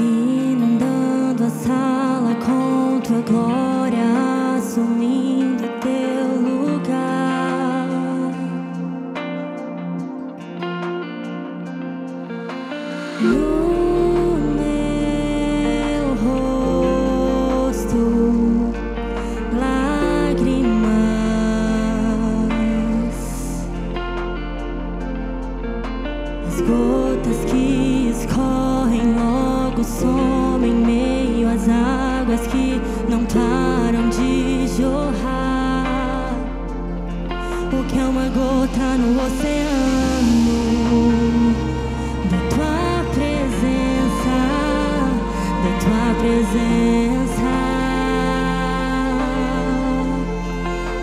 inundando a sala com tua glória. da tua presença.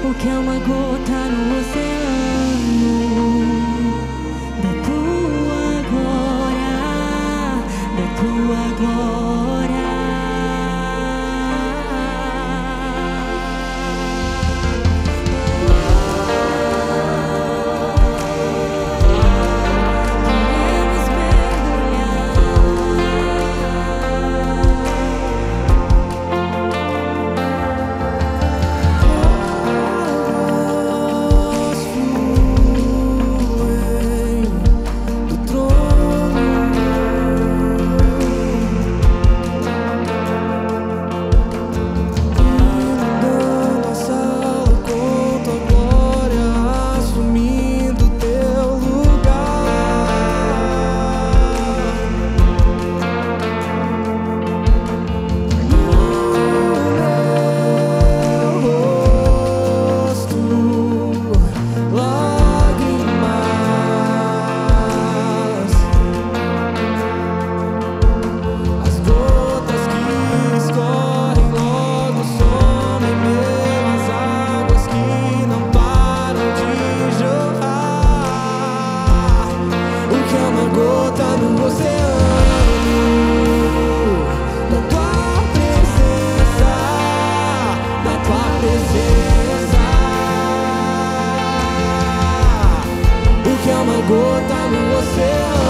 O que é uma gota no oceano? você.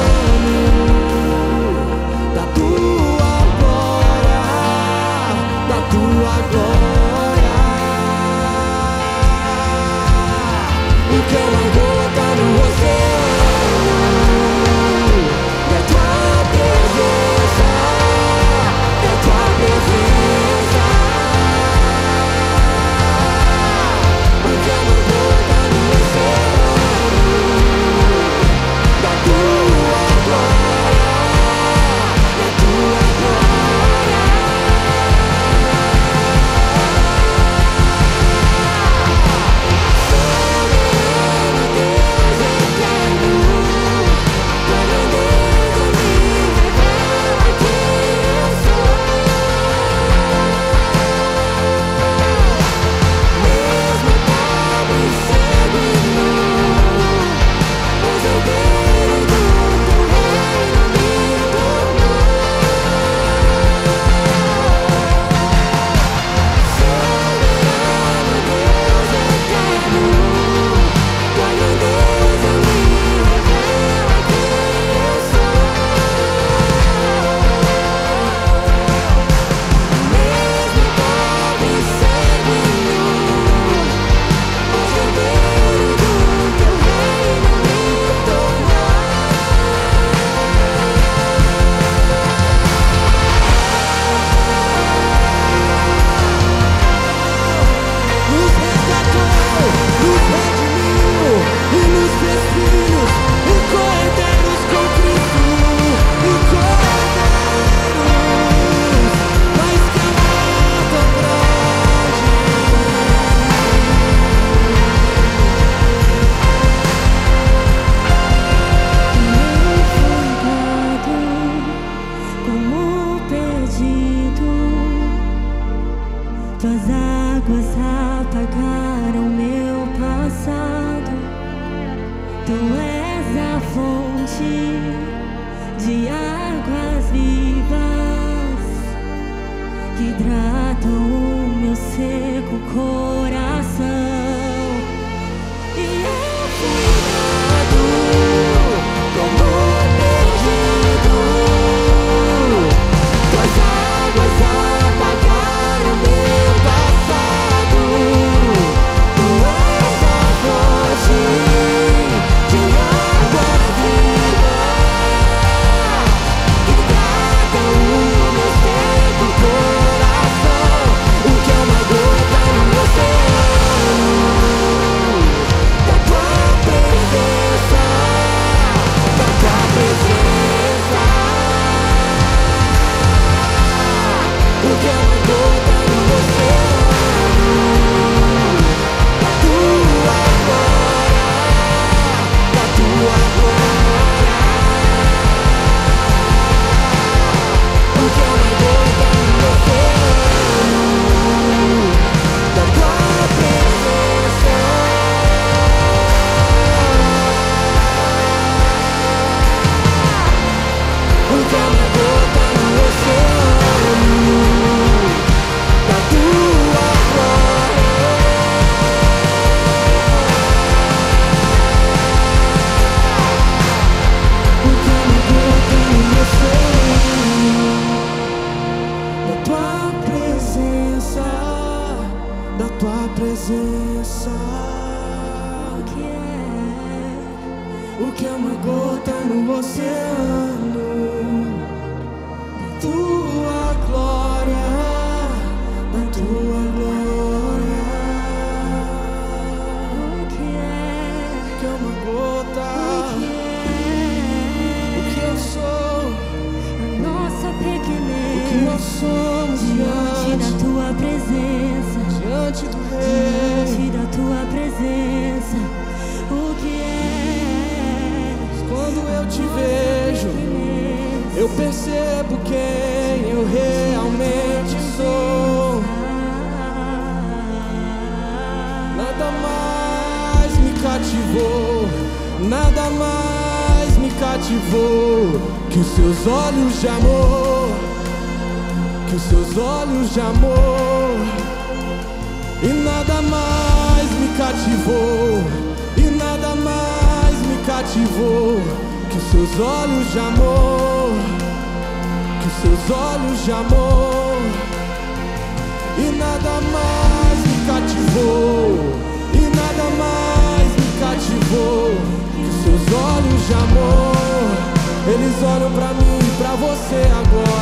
Tu és a fonte de águas vivas que hidratam o meu seco coração. Percebo quem eu realmente sou. Nada mais me cativou, nada mais me cativou que os seus olhos de amor, que os seus olhos de amor. E nada mais me cativou, e nada mais me cativou que os seus olhos de amor, seus olhos de amor. E nada mais me cativou, e nada mais me cativou que seus olhos de amor. Eles olham pra mim e pra você agora.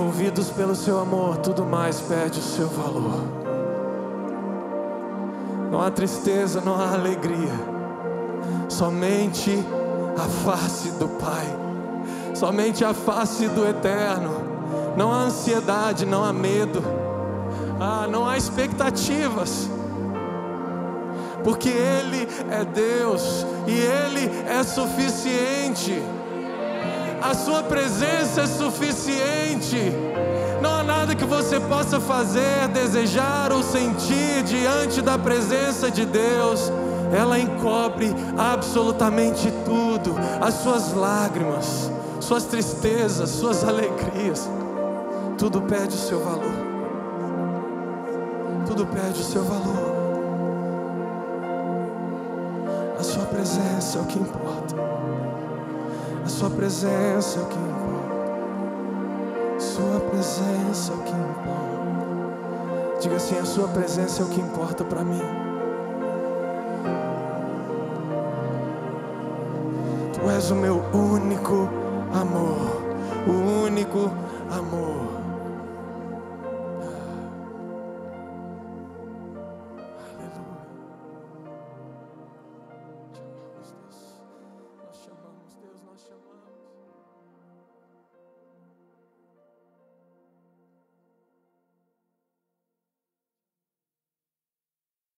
Envolvidos pelo seu amor, tudo mais perde o seu valor. Não há tristeza, não há alegria. Somente a face do Pai. Somente a face do Eterno. Não há ansiedade, não há medo. Ah, não há expectativas. Porque Ele é Deus e Ele é suficiente. A sua presença é suficiente. Não há nada que você possa fazer, desejar ou sentir diante da presença de Deus. Ela encobre absolutamente tudo: as suas lágrimas, suas tristezas, suas alegrias. Tudo perde o seu valor. Tudo perde o seu valor. A sua presença é o que importa. Sua presença é o que importa. Sua presença é o que importa. Diga assim: a sua presença é o que importa para mim. Tu és o meu único amor, o único amor.